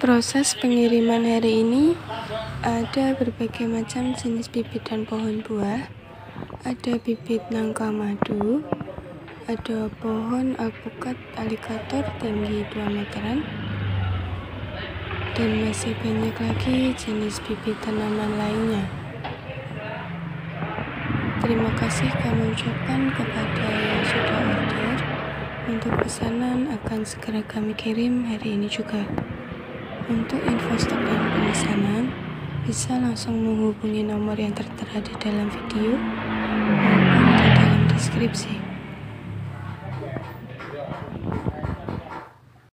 Proses pengiriman hari ini ada berbagai macam jenis bibit dan pohon buah. Ada bibit nangka madu, ada pohon alpukat alligator tinggi 2 meteran, dan masih banyak lagi jenis bibit tanaman lainnya. Terima kasih kami ucapkan kepada yang sudah order. Untuk pesanan akan segera kami kirim hari ini juga. Untuk info stok dan pemesanan, bisa langsung menghubungi nomor yang tertera di dalam video maupun di dalam deskripsi.